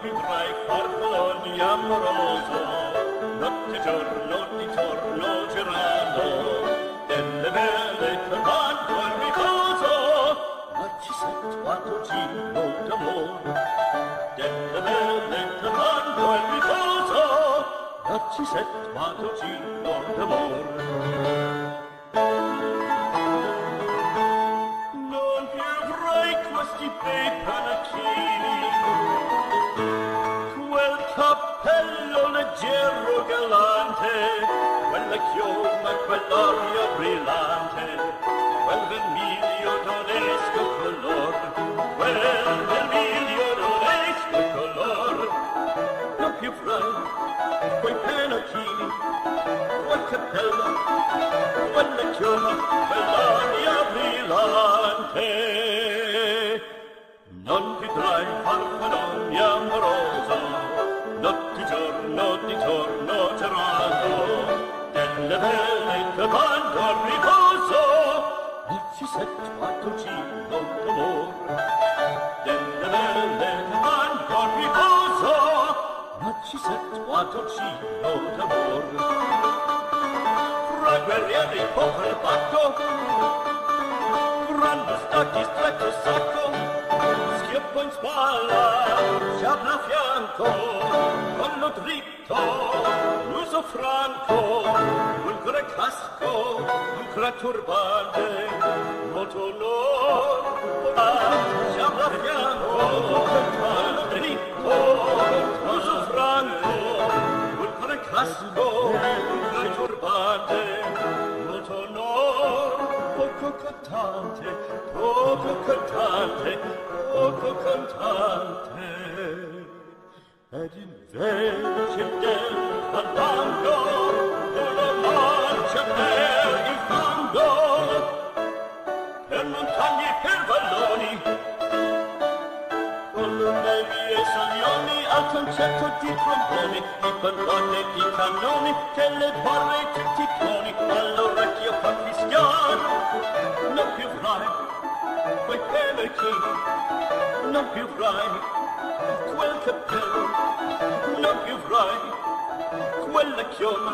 più farfalloni amoroso, notte giorno di torno girando, delle belle cantando il riposo, ma ci sei quattro giro d'amore, delle belle cantando il riposo, ma ci sei quattro giro d'amore. Cappello leggero galante, quella chioma, quell'aria brillante, quel vermiglio d'onesco color, quel vermiglio d'onesco color. Non più avrai quei panacchini, quel cappello, quella chioma, quell'aria brillante. bell'ente canto al ricorso. Non si sente quanto ci non d'amor delle bell'ente canto al ricorso. Non si sente quanto ci fra guerrieri povero patto. Grande stacchi stretto sacco. Schioppo in spalla sciabla a fianco collo l'uso franco, pulcre casco, pulcre turbante, molto onor, sciabla a fianco, collo dritto, l'uso franco, pulcre casco, pulcre turbante, molto onor, poco cantante, poco cantante, poco cantante. Ed invece del cantando, una marcia per il fango, per montagne e per valloni, con nevi e salioni al concerto di tromboni, di pallone, di cannoni, che le barre e tutti i tuoni all'orecchio fa fischiar. Non più avrai quei pelechini, non più avrai quel cappello, non più avrai quella chioma,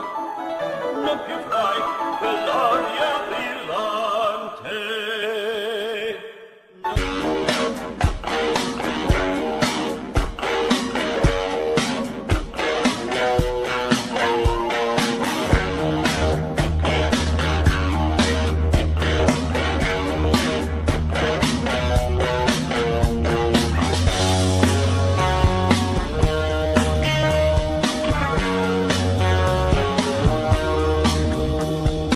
non più avrai quell'aria brillante.